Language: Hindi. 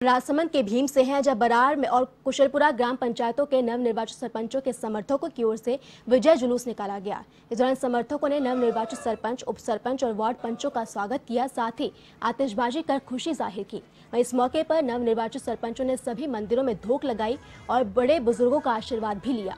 राजसमंद के भीम से हैं जब बरार में और कुशलपुरा ग्राम पंचायतों के नवनिर्वाचित सरपंचों के समर्थकों की ओर से विजय जुलूस निकाला गया। इस दौरान समर्थकों ने नवनिर्वाचित सरपंच उप सरपंच और वार्ड पंचों का स्वागत किया, साथ ही आतिशबाजी कर खुशी ज़ाहिर की। वहीं इस मौके पर नवनिर्वाचित सरपंचों ने सभी मंदिरों में धोख लगाई और बड़े बुज़ुर्गों का आशीर्वाद भी लिया।